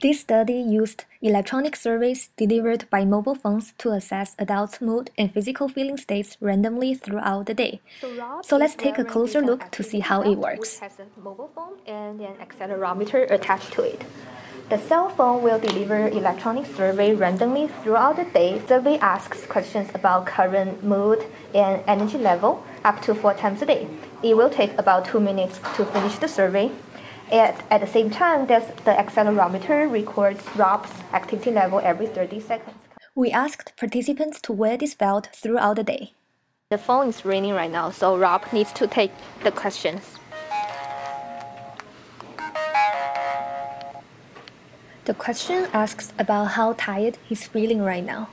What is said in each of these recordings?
This study used electronic surveys delivered by mobile phones to assess adults' mood and physical feeling states randomly throughout the day. So, so let's take a closer look to see how it works. has a mobile phone and an accelerometer attached to it. The cell phone will deliver electronic survey randomly throughout the day. Survey asks questions about current mood and energy level up to four times a day. It will take about two minutes to finish the survey. At, at the same time, the accelerometer records Rob's activity level every 30 seconds. We asked participants to wear this belt throughout the day. The phone is ringing right now, so Rob needs to take the questions. The question asks about how tired he's feeling right now.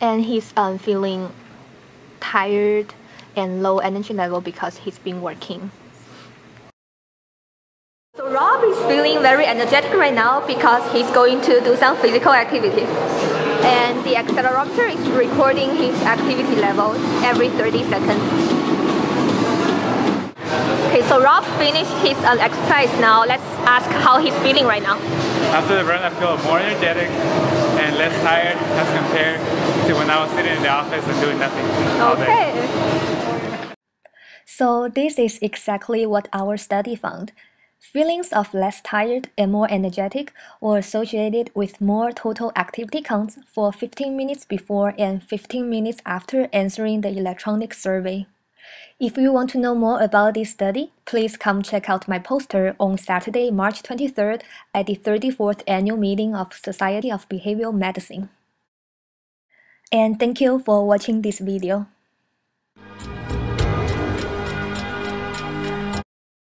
And he's um, feeling tired and low energy level because he's been working. Feeling very energetic right now because he's going to do some physical activity. And the accelerometer is recording his activity level every 30 seconds. Okay, so Rob finished his uh, exercise now. Let's ask how he's feeling right now. After the run, I feel more energetic and less tired as compared to when I was sitting in the office and doing nothing. Okay. So this is exactly what our study found. Feelings of less tired and more energetic were associated with more total activity counts for 15 minutes before and 15 minutes after answering the electronic survey. If you want to know more about this study, please come check out my poster on Saturday, March 23rd at the 34th annual meeting of Society of Behavioral Medicine. And thank you for watching this video.